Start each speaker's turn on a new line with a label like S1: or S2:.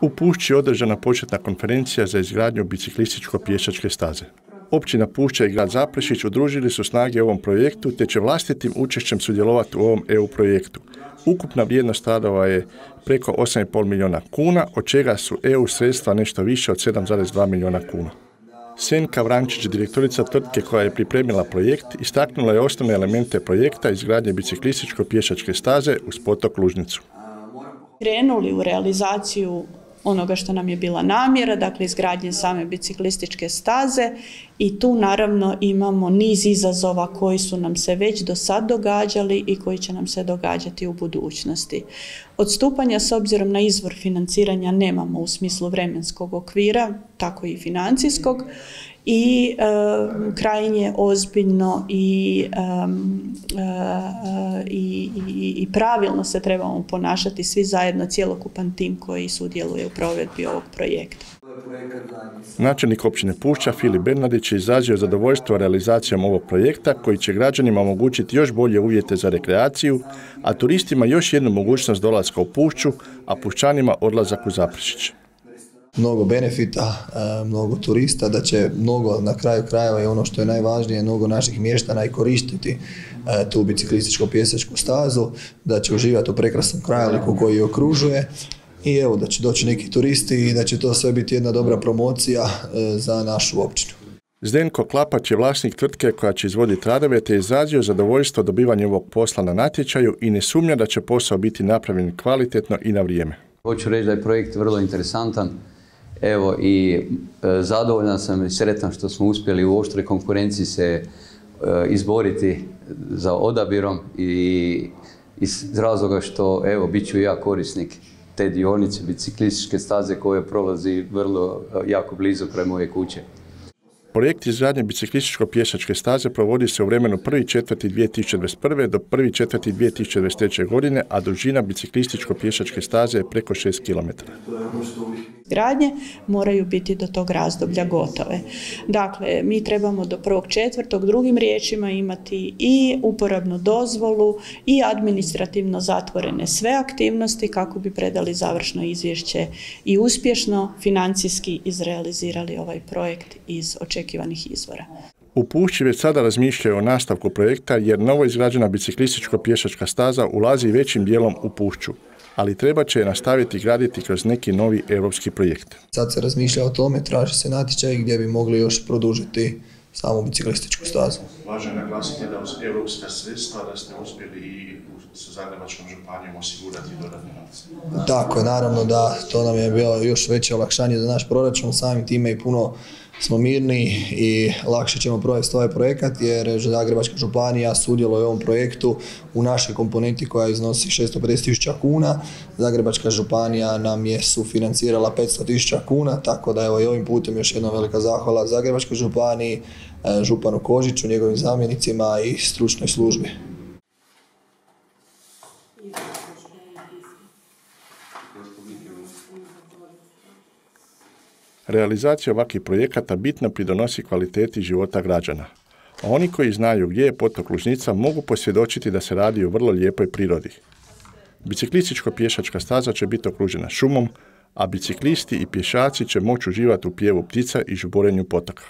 S1: U Pušći je održana početna konferencija za izgradnju biciklističko-pješačke staze. Općina Pušća i grad Zaprešić udružili su snage u ovom projektu te će vlastitim učešćem sudjelovati u ovom EU projektu. Ukupna vrijednost radova je preko 8,5 milijuna kuna, od čega su EU sredstva nešto više od 7,2 milijuna kuna. Senka Vrančić, direktorica tvrtke koja je pripremila projekt, istaknula je osnovne elemente projekta izgradnje biciklističko-pješačke staze uz potok Lužnicu.
S2: Krenuli u realizaciju onoga što nam je bila namjera, dakle izgradnje same biciklističke staze i tu naravno imamo niz izazova koji su nam se već do sad događali i koji će nam se događati u budućnosti. Odstupanja s obzirom na izvor financiranja nemamo u smislu vremenskog okvira, tako i financijskog i e, krajnje ozbiljno i, e, i, i, i pravilno se trebamo ponašati svi zajedno, cjelokupan tim koji sudjeluje u provedbi ovog projekta.
S1: Načelnik općine Pušća Filip Bernadić je izrazio zadovoljstvo realizacijom ovog projekta koji će građanima omogućiti još bolje uvjete za rekreaciju, a turistima još jednu mogućnost dolaska u Pušću, a pušćanima odlazak u Zaprešić.
S3: Mnogo benefita, mnogo turista, da će mnogo na kraju krajeva i ono što je najvažnije, mnogo naših mještana i koristiti e, tu biciklističko pjesačku stazu, da će uživati u prekrasnom krajoliku koji je okružuje i evo da će doći neki turisti i da će to sve biti jedna dobra promocija e, za našu općinu.
S1: Zdenko Klapać je vlasnik tvrtke koja će izvoditi radove te je izrazio zadovoljstvo dobivanja ovog posla na natječaju i ne sumnja da će posao biti napravljen kvalitetno i na vrijeme.
S4: Hoću reći da je projekt vrlo interesantan Evo i e, zadovoljan sam i sretan što smo uspjeli u oštroj konkurenciji se e, izboriti za odabirom i iz razloga što evo bit ću ja korisnik te dionice biciklističke staze koje prolazi vrlo e, jako blizu kraj moje kuće.
S1: Projekt izgradnje biciklističko-pješačke staze provodi se u vremenu 1.4.2021. do 1.4.2023. godine, a dužina biciklističko-pješačke staze je preko 6 km.
S2: Gradnje moraju biti do tog razdoblja gotove. Dakle, mi trebamo do 1.4. drugim riječima imati i uporabnu dozvolu i administrativno zatvorene sve aktivnosti kako bi predali završno izvješće i uspješno financijski izrealizirali ovaj projekt iz očekivanja očekivanih izvora.
S1: U Pušći već sada razmišljaju o nastavku projekta jer novo izgrađena biciklističko-pješačka staza ulazi većim dijelom u Pušću, ali treba će je nastaviti graditi kroz neki novi europski projekt.
S3: Sad se razmišlja o tome, traži se natječaj gdje bi mogli još produžiti samu biciklističku stazu.
S1: Važno je naglasiti da uz europska sredstva da ste uspjeli i sa Zagrebačkom županijom osigurati dodatne novce.
S3: Tako je, naravno da to nam je bilo još veće olakšanje za naš proračun, samim time i puno smo mirni i lakše ćemo provesti ovaj projekat jer Zagrebačka županija sudjeluje u ovom projektu u našoj komponenti koja iznosi 650.000 kuna. Zagrebačka županija nam je sufinancirala 500.000 kuna, tako da evo i ovim putem još jedna velika zahvala Zagrebačkoj županiji, e, županu Kožiću, njegovim zamjenicima i stručnoj službi.
S1: Realizacija ovakvih projekata bitno pridonosi kvaliteti života građana. A oni koji znaju gdje je potok Lužnica mogu posvjedočiti da se radi o vrlo lijepoj prirodi. Biciklističko-pješačka staza će biti okružena šumom, a biciklisti i pješaci će moći uživati u pjevu ptica i žuborenju potoka.